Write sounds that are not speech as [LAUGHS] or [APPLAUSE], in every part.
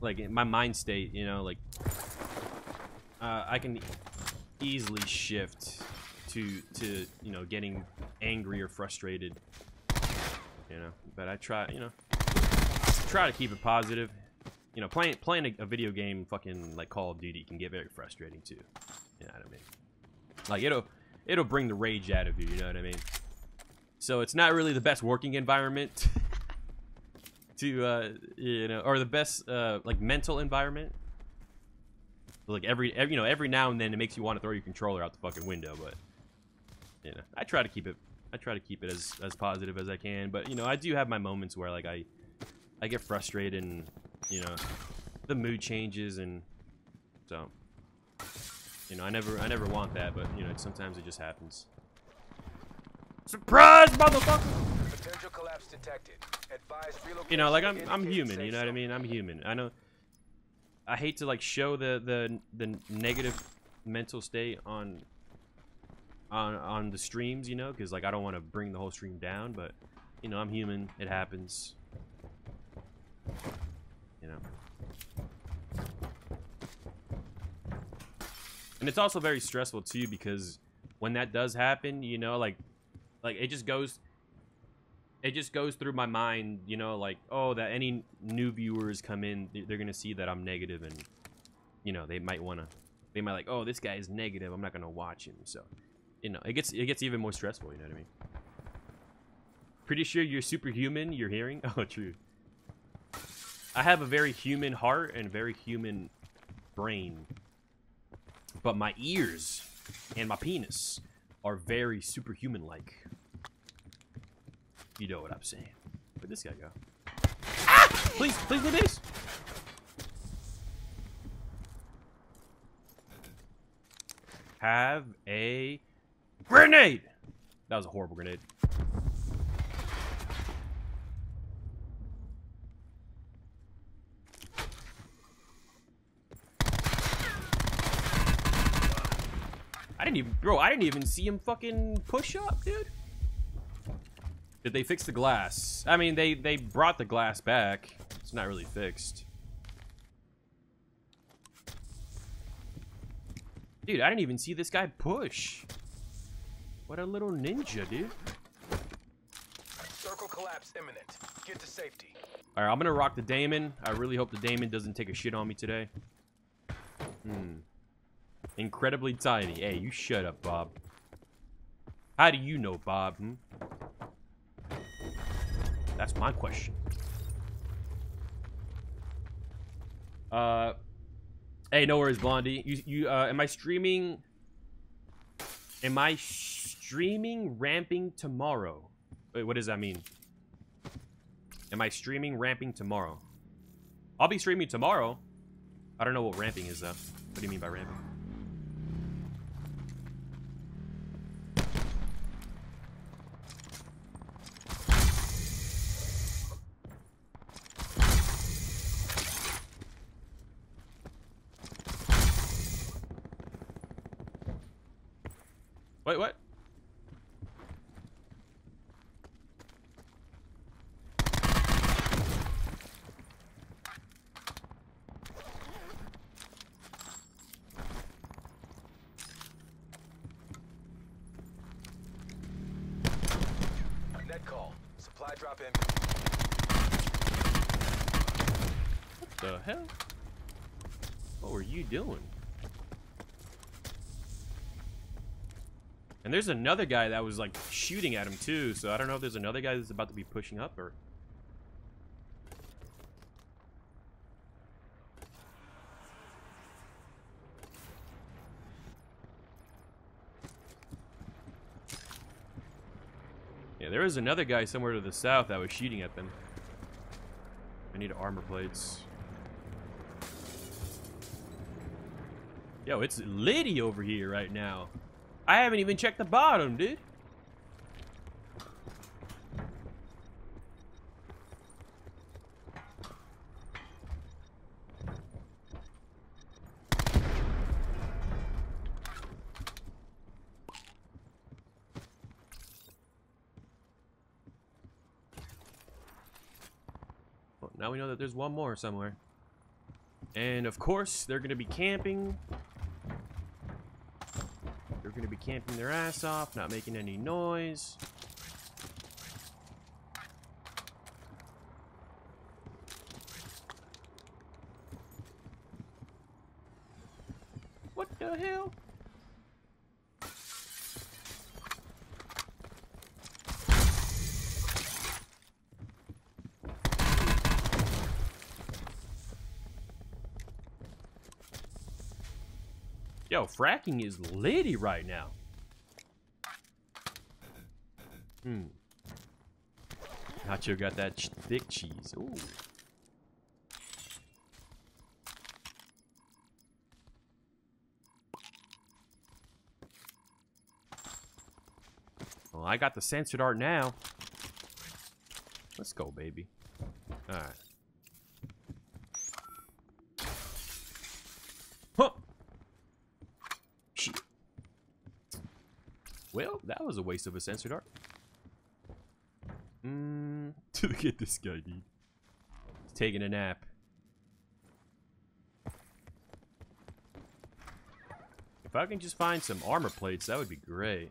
like my mind state, you know, like uh, I can easily shift to to you know getting angry or frustrated. You know, but I try, you know, try to keep it positive. You know, playing playing a, a video game, fucking like Call of Duty, can get very frustrating too. You know what I mean? Like it'll it'll bring the rage out of you. You know what I mean? So it's not really the best working environment [LAUGHS] to uh, you know, or the best uh, like mental environment. Like every, every you know every now and then it makes you want to throw your controller out the fucking window, but you know I try to keep it I try to keep it as as positive as I can. But you know I do have my moments where like I I get frustrated and you know the mood changes and so you know I never I never want that, but you know sometimes it just happens. Surprise, motherfucker! Potential collapse detected. You know, like I'm I'm human. You know what I mean? I'm human. I know. I hate to like show the the the negative mental state on on on the streams, you know, because like I don't want to bring the whole stream down, but you know I'm human. It happens. You know. And it's also very stressful too because when that does happen, you know, like like it just goes it just goes through my mind, you know, like, oh, that any new viewers come in, they- they're gonna see that I'm negative, and you know, they might wanna, they might like, oh, this guy is negative, I'm not gonna watch him. So, you know, it gets it gets even more stressful. You know what I mean? Pretty sure you're superhuman. You're hearing? [LAUGHS] Oh, true. I have a very human heart and very human brain, but my ears and my penis are very superhuman-like. You know what I'm saying. Where'd this guy go? Ah! Please, please, this. Have a grenade. That was a horrible grenade. I didn't even, bro. I didn't even see him fucking push up, dude. Did they fix the glass? I mean, they they brought the glass back. It's not really fixed. Dude, I didn't even see this guy push. What a little ninja, dude. Circle collapse imminent. Get to safety. All right, I'm gonna rock the Daemon. I really hope the Daemon doesn't take a shit on me today. Hmm. Incredibly tiny. Hey, you shut up, Bob. How do you know, Bob? Hmm? That's my question. Uh, hey, no worries, Blondie. You, you, uh, am I streaming? Am I streaming ramping tomorrow? Wait, what does that mean? Am I streaming ramping tomorrow? I'll be streaming tomorrow. I don't know what ramping is though. What do you mean by ramping? Wait, what? Net call. Supply drop in. The hell? What were you doing? And there's another guy that was like shooting at him too, so I don't know if there's another guy that's about to be pushing up or. Is another guy somewhere to the south that was shooting at them. I need armor plates. Yo, it's Liddy over here right now. I haven't even checked the bottom, dude. Well, now we know that there's one more somewhere. And of course, they're going to be camping. They're going to be camping their ass off, not making any noise. What the hell? Yo, fracking is litty right now. Hmm. Nacho got that ch thick cheese. Ooh. Well, I got the sensor dart now. Let's go, baby. Alright. Well, that was a waste of a sensor dart. Mmm. Look [LAUGHS] at this guy, dude. He's taking a nap. If I can just find some armor plates, that would be great.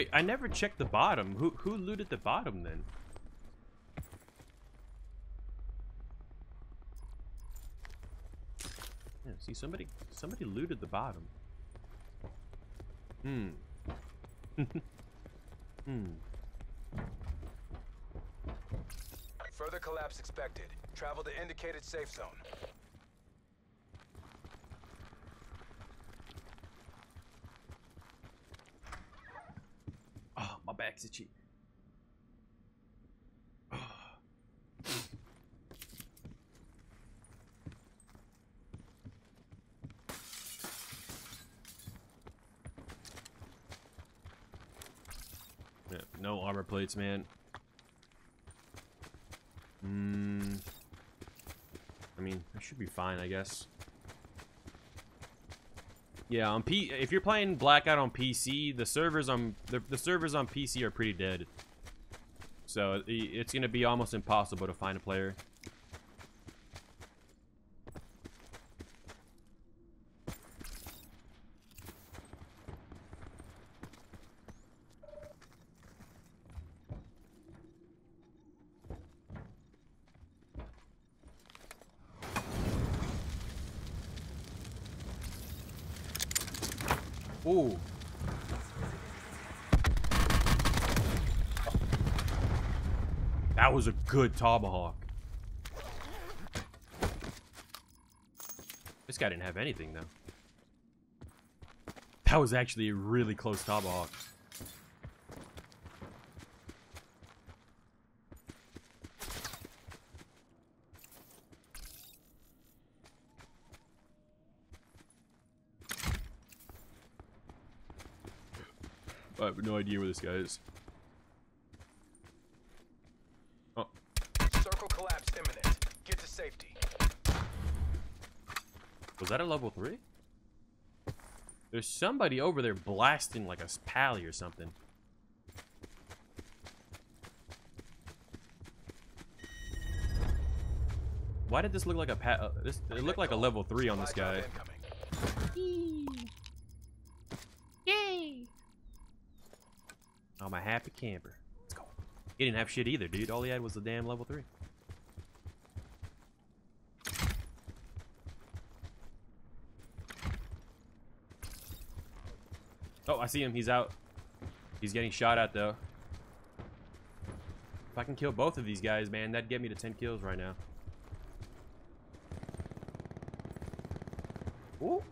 Wait, I never checked the bottom. Who who looted the bottom then? Yeah, see somebody somebody looted the bottom. Hmm. [LAUGHS] hmm. Further collapse expected. Travel to indicated safe zone. Oh, back's. [SIGHS] Yeah, no armor plates, man. Hmm. I mean, I should be fine, I guess. Yeah, on P if you're playing Blackout on PC, the servers on the, the servers on PC are pretty dead. So it's gonna be almost impossible to find a player. Ooh. That was a good tomahawk. This guy didn't have anything though. That was actually a really close tomahawk. I have no idea where this guy is. Oh, Circle collapse imminent. Get to safety. was that a level 3? There's somebody over there blasting like a pally or something. Why did this look like a pa- uh, this it looked like a level 3 on this guy. Yay! I'm a happy camper. Let's go. He didn't have shit either, dude. All he had was the damn level 3. I see him. He's out. He's getting shot at, though. If I can kill both of these guys, man, that'd get me to 10 kills right now. Ooh.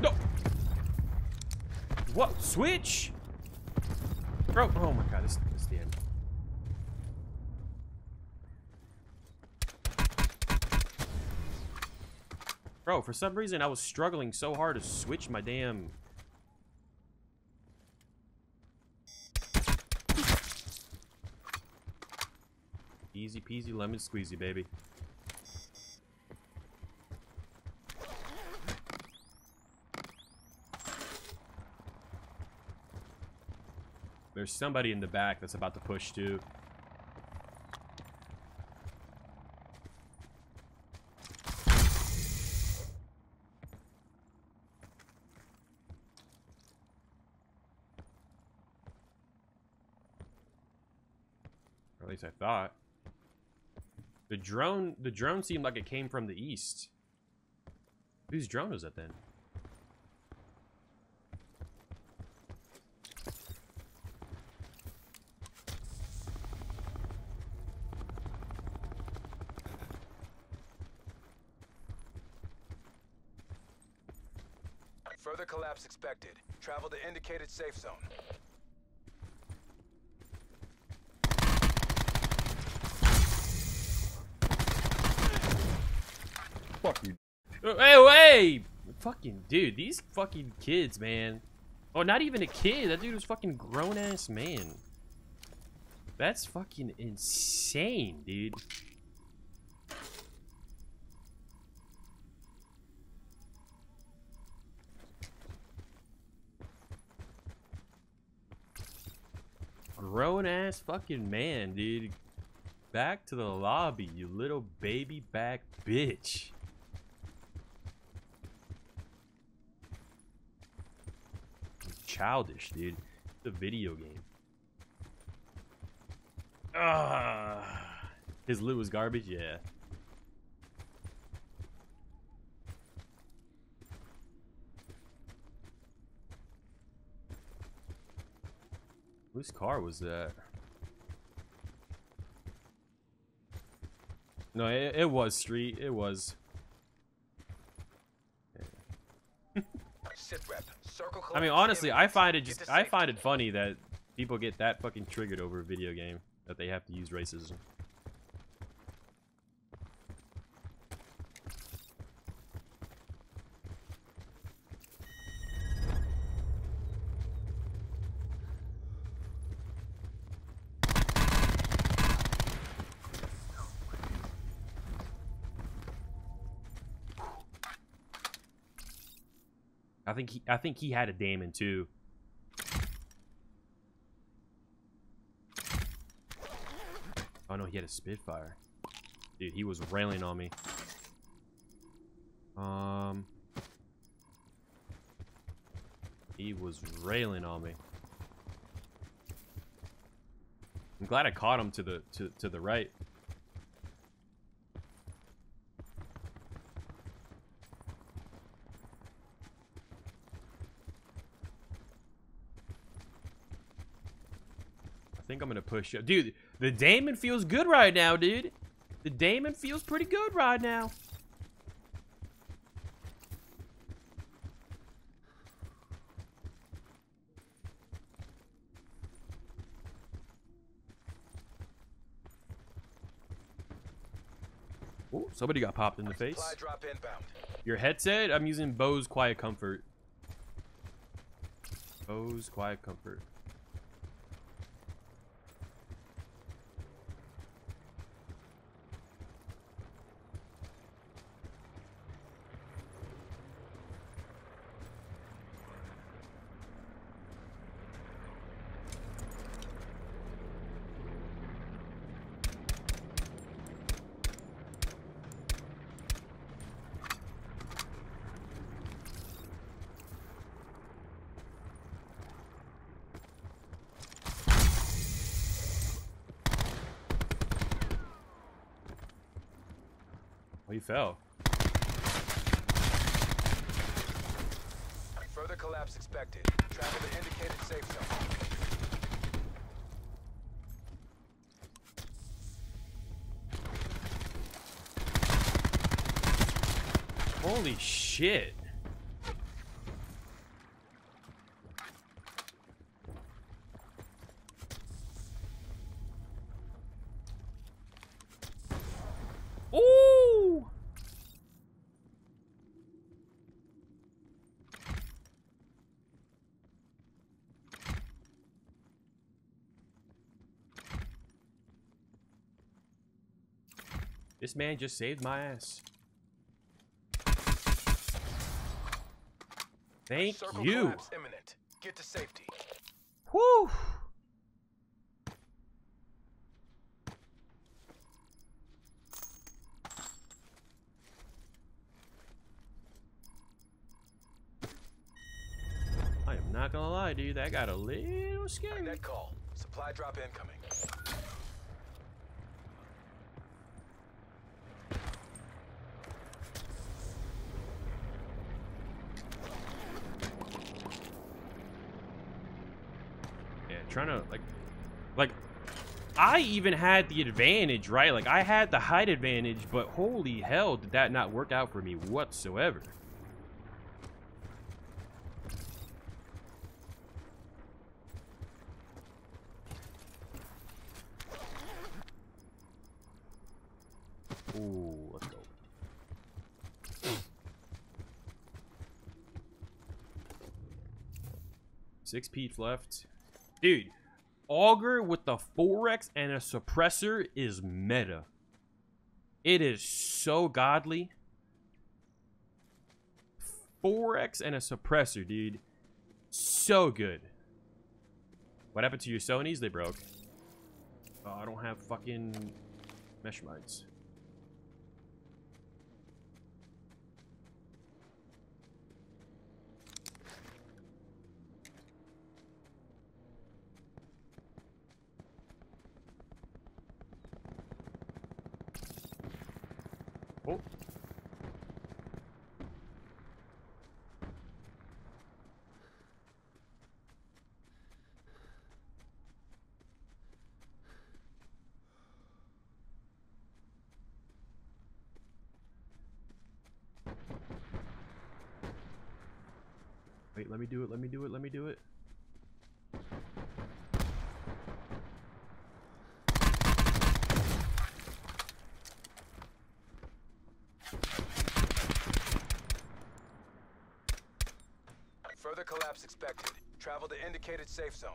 No. What? Switch? Bro, oh my god, this, Bro, for some reason, I was struggling so hard to switch my damn... Easy peasy lemon squeezy, baby. There's somebody in the back that's about to push, too. Drone the drone seemed like it came from the east. Whose drone was that then? Further collapse expected. Travel to indicated safe zone. Fuck you. Hey, hey! Fucking dude, these fucking kids, man. Oh, not even a kid. That dude was fucking grown ass man. That's fucking insane, dude. Grown ass fucking man, dude. Back to the lobby, you little baby back bitch. Childish, dude. It's a video game. Ah, his loot was garbage. Yeah. Whose car was that? No, it, it was street. It was. I mean, honestly, I find it just I find it funny that people get that fucking triggered over a video game that they have to use racism. Think he I think he had a Daemon too. Oh no, he had a Spitfire. Dude, he was railing on me. Um He was railing on me. I'm glad I caught him to the to, to the right. Think I'm gonna push you. Dude, the Daemon feels good right now, dude. The Daemon feels pretty good right now. Ooh, somebody got popped in the face. Your headset? I'm using Bose Quiet Comfort. Bose Quiet Comfort. Oh, he fell. Further collapse expected. Travel to indicated safe zone. Holy shit. Ooh! This man just saved my ass. Thank Circle you. collapse imminent. Get to safety. Whew. I am not gonna lie, dude. That got a little scary. Net call. Supply drop incoming. Trying to like, like, I even had the advantage, right? Like, I had the height advantage, but holy hell, did that not work out for me whatsoever? Let's go. Six peeps left. Dude, Auger with the 4x and a suppressor is meta. It is so godly. 4x and a suppressor, dude. So good. What happened to your Sonys? They broke. Oh, I don't have fucking mesh mines. Wait, let me do it, let me do it, let me do it. Further collapse expected. Travel to indicated safe zone.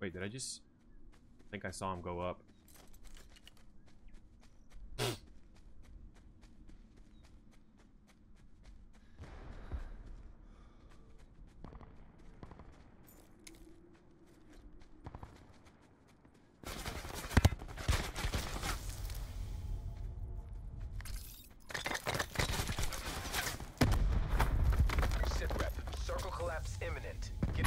Wait, did I just I think I saw him go up? Sit rep. Circle collapse imminent. Get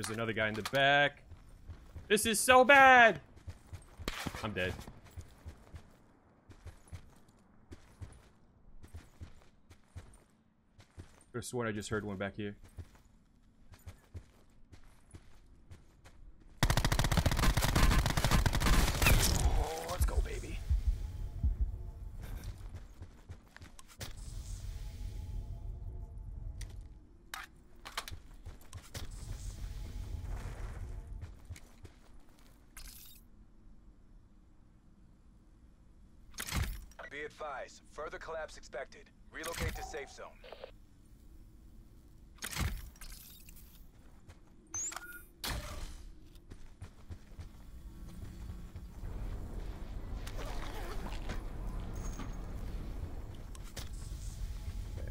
There's another guy in the back. This is so bad. I'm dead. Have sworn I just heard one back here. Be advised, further collapse expected. Relocate to safe zone.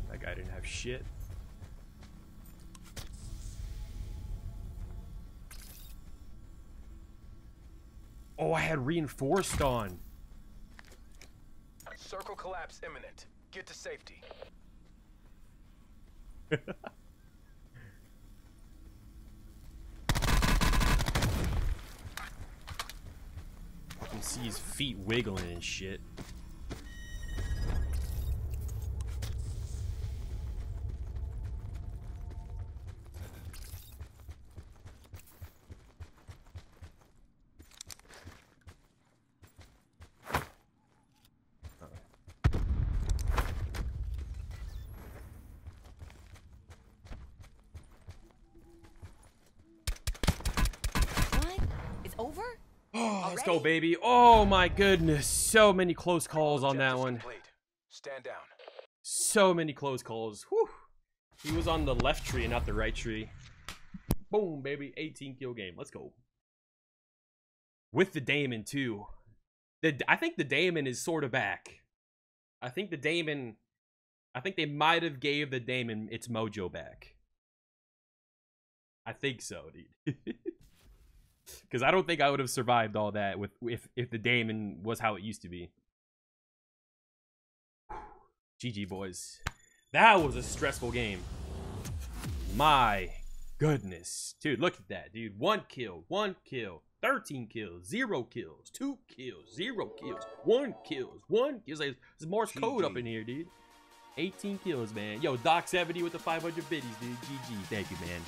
That guy didn't have shit. Oh, I had reinforced on. Circle collapse imminent. Get to safety. [LAUGHS] You can see his feet wiggling and shit. Let's go, baby. Oh my goodness. So many close calls on that one. Stand down. So many close calls. Whew. He was on the left tree and not the right tree. Boom, baby. 18 kill game. Let's go. With the Daemon, too. The, I think the Daemon is sort of back. I think the Daemon... I think they might have gave the Daemon its mojo back. I think so, dude. [LAUGHS] Because I don't think I would have survived all that with if if the Daemon was how it used to be. [SIGHS] GG boys. That was a stressful game. My goodness. Dude, look at that, dude. One kill, one kill, 13 kills, zero kills, two kills, zero kills, one kills, one kills. Like, There's Morse code up in here, dude. 18 kills, man. Yo, Doc 70 with the 500 biddies, dude. GG. Thank you, man.